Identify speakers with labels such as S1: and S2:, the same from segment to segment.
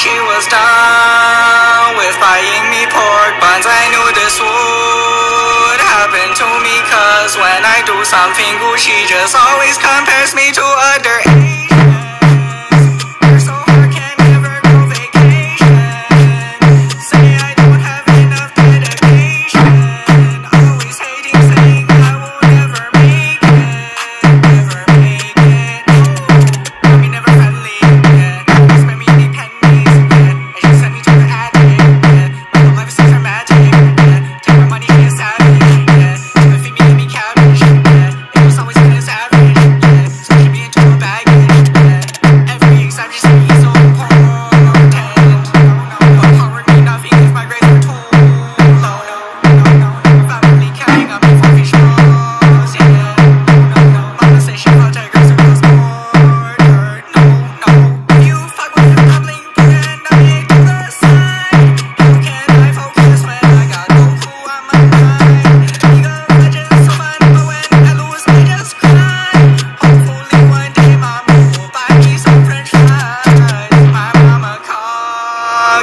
S1: she was done with buying me pork buns. I knew this would happen to me, cause when I do something good, she just always compares me to other.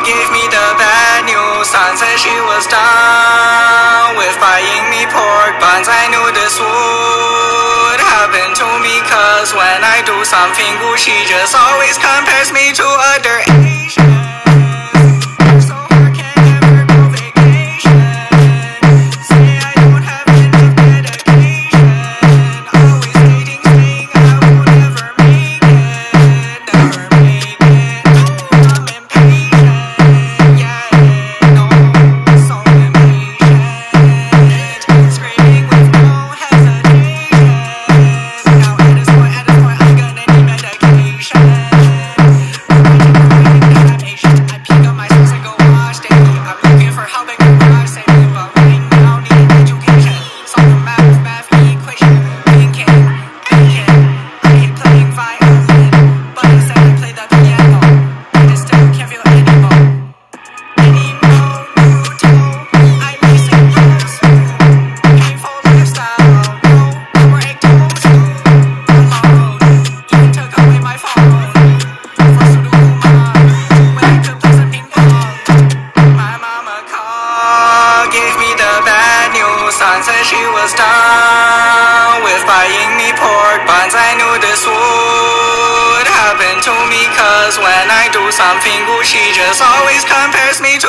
S1: gave me the bad news. Son said she was done with buying me pork buns. I knew this would happen to me, cause when I do something good, she just always compares me to signs said she was done with buying me pork buns. I knew this would happen to me, cause when I do something good, she just always compares me to.